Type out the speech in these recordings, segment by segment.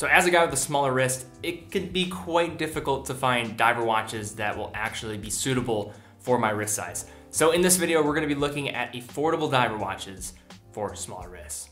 So as a guy with a smaller wrist, it can be quite difficult to find diver watches that will actually be suitable for my wrist size. So in this video, we're gonna be looking at affordable diver watches for smaller wrists.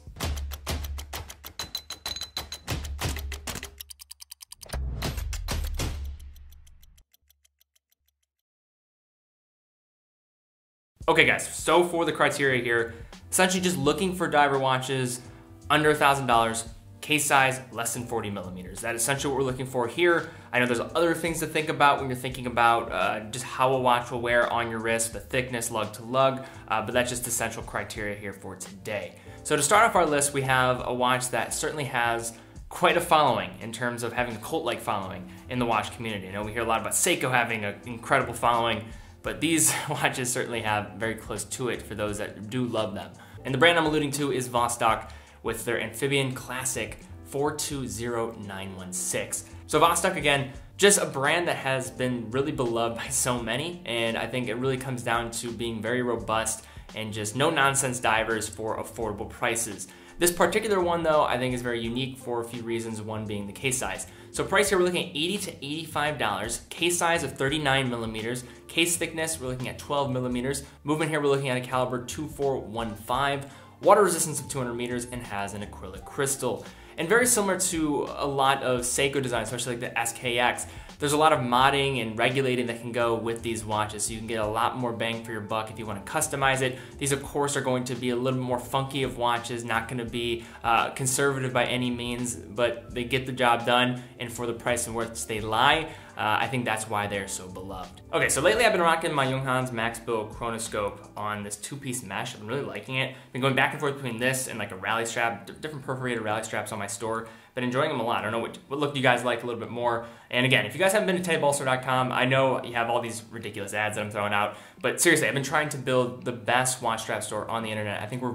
Okay guys, so for the criteria here, essentially just looking for diver watches under $1,000, case size less than 40 millimeters. That is essentially what we're looking for here. I know there's other things to think about when you're thinking about uh, just how a watch will wear on your wrist, the thickness, lug to lug, uh, but that's just the central criteria here for today. So to start off our list, we have a watch that certainly has quite a following in terms of having a cult-like following in the watch community. I know we hear a lot about Seiko having an incredible following, but these watches certainly have very close to it for those that do love them. And the brand I'm alluding to is Vostok with their Amphibian Classic 420916. So Vostok again, just a brand that has been really beloved by so many, and I think it really comes down to being very robust and just no nonsense divers for affordable prices. This particular one though, I think is very unique for a few reasons, one being the case size. So price here, we're looking at 80 to $85. Case size of 39 millimeters. Case thickness, we're looking at 12 millimeters. Movement here, we're looking at a caliber 2415. Water resistance of 200 meters and has an acrylic crystal. And very similar to a lot of Seiko designs, especially like the SKX, there's a lot of modding and regulating that can go with these watches, so you can get a lot more bang for your buck if you want to customize it. These, of course, are going to be a little more funky of watches, not going to be uh, conservative by any means, but they get the job done, and for the price and worth they lie, uh, I think that's why they're so beloved. Okay, so lately I've been rocking my Junghans Max Bill Chronoscope on this two-piece mesh. I've been really liking it. Been going back and forth between this and like a rally strap, different perforated rally straps on my store. Been enjoying them a lot. I don't know what, what look you guys like a little bit more. And again, if you guys haven't been to teddybaldassarre.com, I know you have all these ridiculous ads that I'm throwing out, but seriously, I've been trying to build the best watch strap store on the internet. I think we're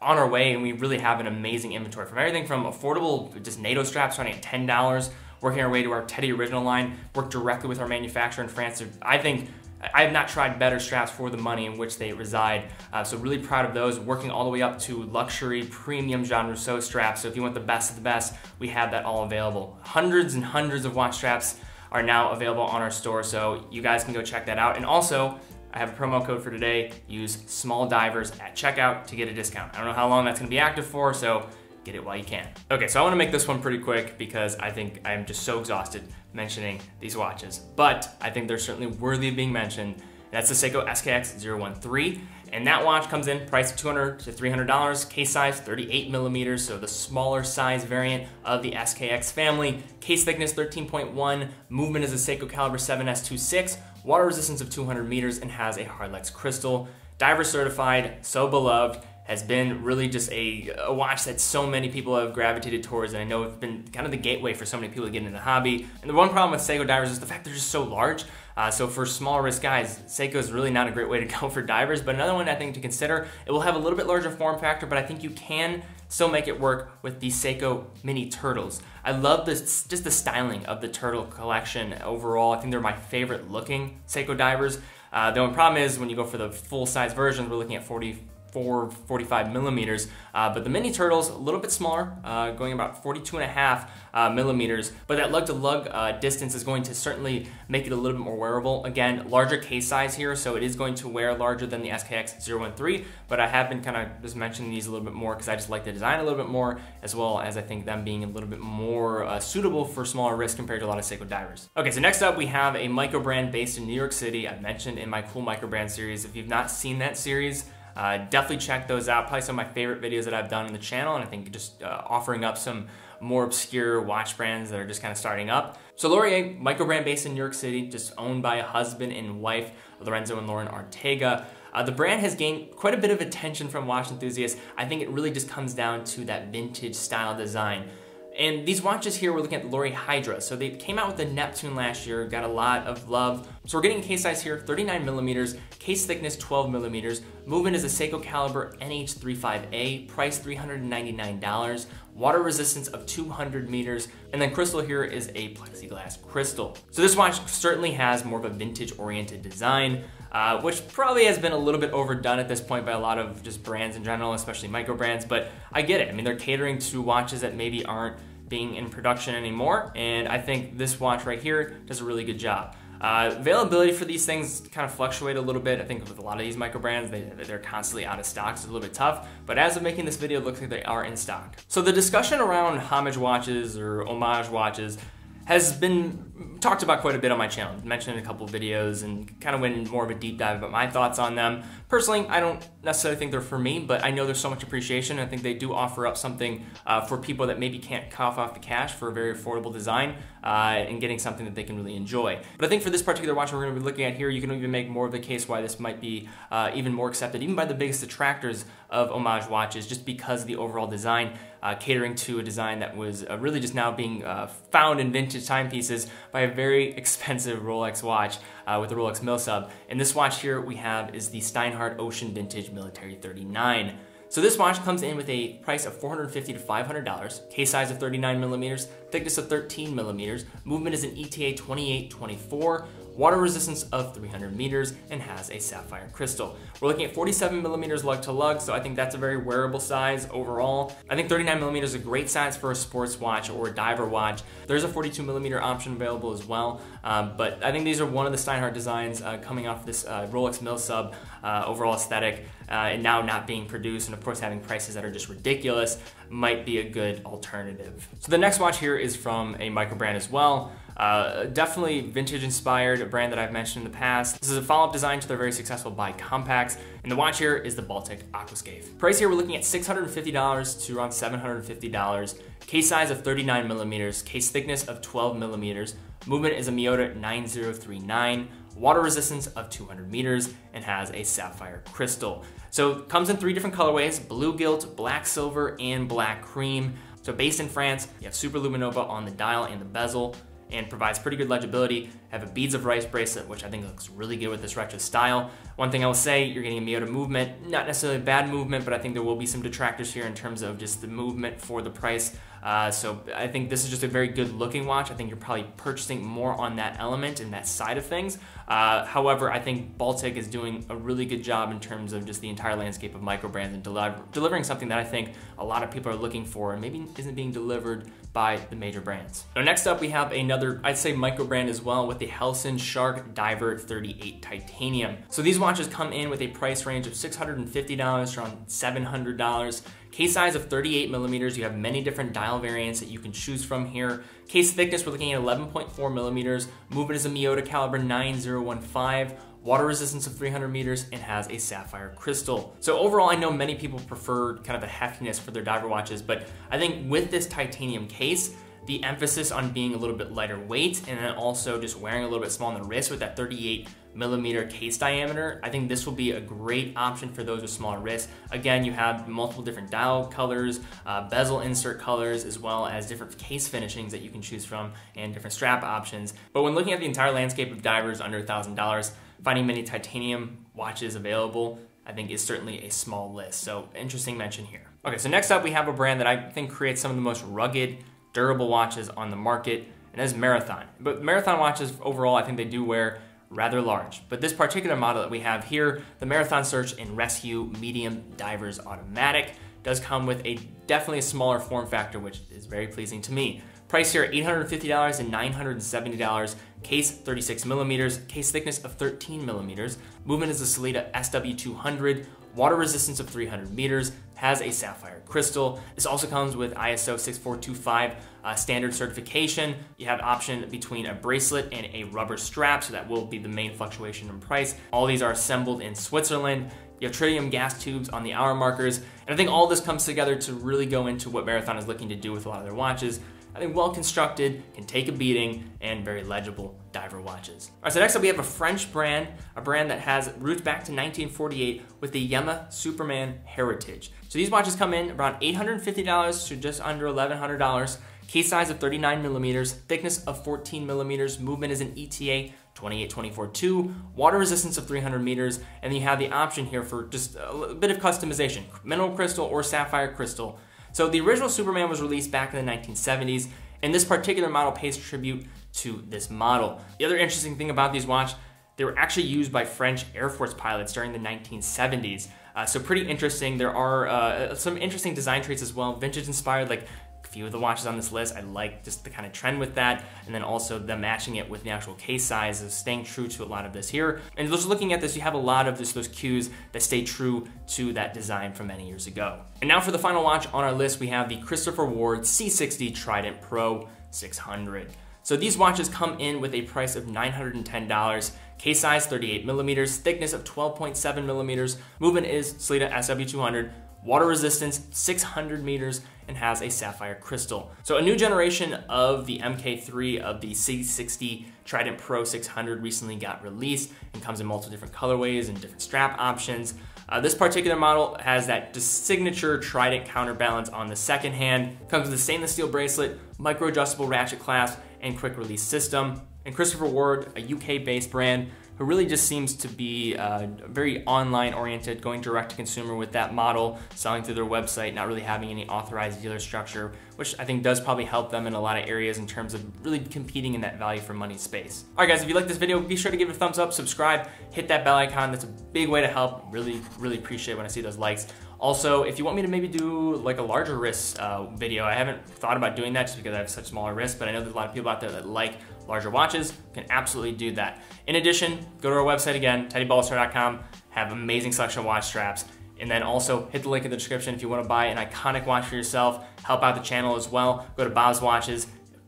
on our way and we really have an amazing inventory from everything from affordable just NATO straps starting at $10 working our way to our Teddy original line, work directly with our manufacturer in France. I think I have not tried better straps for the money in which they reside. Uh, so really proud of those, working all the way up to luxury premium Jean Rousseau straps. So if you want the best of the best, we have that all available. Hundreds and hundreds of watch straps are now available on our store. So you guys can go check that out. And also, I have a promo code for today. Use small divers at checkout to get a discount. I don't know how long that's gonna be active for, so get it while you can. Okay, so I wanna make this one pretty quick because I think I'm just so exhausted mentioning these watches, but I think they're certainly worthy of being mentioned. That's the Seiko SKX 013, and that watch comes in price of 200 to $300, case size 38 millimeters, so the smaller size variant of the SKX family. Case thickness 13.1, movement is a Seiko Caliber 7S26, water resistance of 200 meters, and has a Hardlex crystal. Diver certified, so beloved, has been really just a, a, watch that so many people have gravitated towards, and I know it's been kind of the gateway for so many people to get into the hobby. And the one problem with Seiko divers is the fact they're just so large. Uh, so for small wrist guys, Seiko is really not a great way to go for divers. But another one I think to consider, it will have a little bit larger form factor, but I think you can still make it work with the Seiko Mini Turtles. I love this, just the styling of the Turtle collection overall. I think they're my favorite looking Seiko divers. Uh, the only problem is when you go for the full size version, we're looking at 40 4 45 millimeters, uh, but the mini turtles a little bit smaller, uh, going about 42 and a half uh, millimeters, but that lug to lug uh, distance is going to certainly make it a little bit more wearable. Again, larger case size here, so it is going to wear larger than the SKX 013, but I have been kind of just mentioning these a little bit more because I just like the design a little bit more, as well as I think them being a little bit more uh, suitable for smaller wrists compared to a lot of Seiko divers. Okay, so next up we have a micro brand based in New York City. I've mentioned in my cool micro brand series. If you've not seen that series, uh, definitely check those out. Probably some of my favorite videos that I've done on the channel, and I think just uh, offering up some more obscure watch brands that are just kind of starting up. So Lorier, micro brand based in New York City, just owned by a husband and wife, Lorenzo and Lauren Ortega. Uh, the brand has gained quite a bit of attention from watch enthusiasts. I think it really just comes down to that vintage style design. And these watches here, we're looking at the Lorier Hydra. So they came out with the Neptune last year, got a lot of love. So we're getting case size here, 39 millimeters, case thickness 12 millimeters. Movement is a Seiko Caliber NH35A, price $399. Water resistance of 200 meters. And then crystal here is a plexiglass crystal. So this watch certainly has more of a vintage oriented design. Uh, which probably has been a little bit overdone at this point by a lot of just brands in general, especially micro brands, but I get it. I mean, they're catering to watches that maybe aren't being in production anymore, and I think this watch right here does a really good job. Uh, availability for these things kind of fluctuate a little bit. I think with a lot of these micro brands, they, they're constantly out of stock, so it's a little bit tough. But as of making this video, it looks like they are in stock. So the discussion around homage watches or homage watches has been talked about quite a bit on my channel. Mentioned in a couple videos and kind of went in more of a deep dive about my thoughts on them. Personally, I don't necessarily think they're for me, but I know there's so much appreciation. I think they do offer up something uh, for people that maybe can't cough off the cash for a very affordable design uh, and getting something that they can really enjoy. But I think for this particular watch we're going to be looking at here, you can even make more of the case why this might be uh, even more accepted, even by the biggest detractors of homage watches, just because of the overall design uh, catering to a design that was uh, really just now being uh, found in vintage timepieces by a very expensive Rolex watch uh, with the Rolex Milsub. And this watch here we have is the Steinhart Ocean Vintage Military 39. So this watch comes in with a price of 450 to $500, case size of 39 millimeters, thickness of 13 millimeters, movement is an ETA 2824, water resistance of 300 meters, and has a sapphire crystal. We're looking at 47 millimeters lug to lug, so I think that's a very wearable size overall. I think 39 millimeters is a great size for a sports watch or a diver watch. There's a 42 millimeter option available as well, um, but I think these are one of the Steinhart designs uh, coming off this uh, Rolex Milsub uh, overall aesthetic, uh, and now not being produced, and of course having prices that are just ridiculous, might be a good alternative. So the next watch here is from a micro brand as well. Uh, definitely vintage inspired, a brand that I've mentioned in the past. This is a follow-up design to their very successful Bicompax, and the watch here is the Baltic Aquascape. Price here, we're looking at $650 to around $750. Case size of 39 millimeters, case thickness of 12 millimeters. Movement is a Miyota 9039 water resistance of 200 meters, and has a sapphire crystal. So it comes in three different colorways, blue gilt, black silver, and black cream. So based in France, you have Super Luminova on the dial and the bezel and provides pretty good legibility. I have a Beads of Rice bracelet, which I think looks really good with this retro style. One thing I will say, you're getting a Miyota movement, not necessarily bad movement, but I think there will be some detractors here in terms of just the movement for the price. Uh, so I think this is just a very good looking watch. I think you're probably purchasing more on that element and that side of things. Uh, however, I think Baltic is doing a really good job in terms of just the entire landscape of micro brands and deli delivering something that I think a lot of people are looking for and maybe isn't being delivered by the major brands. Now next up we have another, I'd say micro brand as well with the Helson Shark Diver 38 Titanium. So these watches come in with a price range of $650 to around $700. Case size of 38 millimeters. You have many different dial variants that you can choose from here. Case thickness, we're looking at 11.4 millimeters. Movement is a Miyota caliber 9015 water resistance of 300 meters, and has a sapphire crystal. So overall, I know many people prefer kind of the heftiness for their diver watches, but I think with this titanium case, the emphasis on being a little bit lighter weight and then also just wearing a little bit small on the wrist with that 38 millimeter case diameter, I think this will be a great option for those with smaller wrists. Again, you have multiple different dial colors, uh, bezel insert colors, as well as different case finishings that you can choose from and different strap options. But when looking at the entire landscape of divers under $1,000, finding many titanium watches available I think is certainly a small list. So interesting mention here. Okay, so next up we have a brand that I think creates some of the most rugged, durable watches on the market, and is Marathon. But Marathon watches overall, I think they do wear rather large. But this particular model that we have here, the Marathon Search and Rescue Medium Divers Automatic, does come with a definitely a smaller form factor, which is very pleasing to me. Price here $850 and $970. Case 36 millimeters, case thickness of 13 millimeters. Movement is a Sellita SW200 water resistance of 300 meters, has a sapphire crystal. This also comes with ISO 6425 uh, standard certification. You have option between a bracelet and a rubber strap, so that will be the main fluctuation in price. All these are assembled in Switzerland. You have tritium gas tubes on the hour markers. And I think all this comes together to really go into what Marathon is looking to do with a lot of their watches. I think well constructed, can take a beating, and very legible diver watches. All right, so next up we have a French brand, a brand that has roots back to 1948 with the Yema Superman Heritage. So these watches come in around $850 to just under $1,100. Case size of 39 millimeters, thickness of 14 millimeters, movement is an ETA 28242, water resistance of 300 meters, and you have the option here for just a bit of customization, mineral crystal or sapphire crystal. So the original Superman was released back in the 1970s, and this particular model pays tribute to this model. The other interesting thing about these watch, they were actually used by French Air Force pilots during the 1970s. Uh, so pretty interesting. There are uh, some interesting design traits as well, vintage inspired, like few of the watches on this list. I like just the kind of trend with that, and then also the matching it with the actual case sizes, staying true to a lot of this here. And just looking at this, you have a lot of just those cues that stay true to that design from many years ago. And now for the final watch on our list, we have the Christopher Ward C60 Trident Pro 600. So these watches come in with a price of $910, case size 38 millimeters, thickness of 12.7 millimeters, movement is Sellita SW200, water resistance 600 meters, and has a sapphire crystal. So a new generation of the MK3 of the C60 Trident Pro 600 recently got released and comes in multiple different colorways and different strap options. Uh, this particular model has that signature Trident counterbalance on the second hand, comes with a stainless steel bracelet, micro adjustable ratchet clasp, and quick release system. And Christopher Ward, a UK based brand, who really just seems to be uh, very online oriented, going direct to consumer with that model, selling through their website, not really having any authorized dealer structure, which I think does probably help them in a lot of areas in terms of really competing in that value for money space. All right, guys, if you like this video, be sure to give it a thumbs up, subscribe, hit that bell icon. That's a big way to help. Really, really appreciate when I see those likes. Also, if you want me to maybe do like a larger wrist uh, video, I haven't thought about doing that just because I have such smaller wrists, but I know there's a lot of people out there that like larger watches, can absolutely do that. In addition, go to our website again, teddybaldassarre.com, have amazing selection of watch straps, and then also hit the link in the description if you want to buy an iconic watch for yourself, help out the channel as well. Go to Bob's Watches,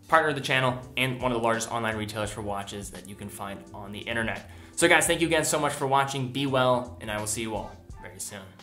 partner of the channel, and one of the largest online retailers for watches that you can find on the internet. So guys, thank you again so much for watching. Be well, and I will see you all very soon.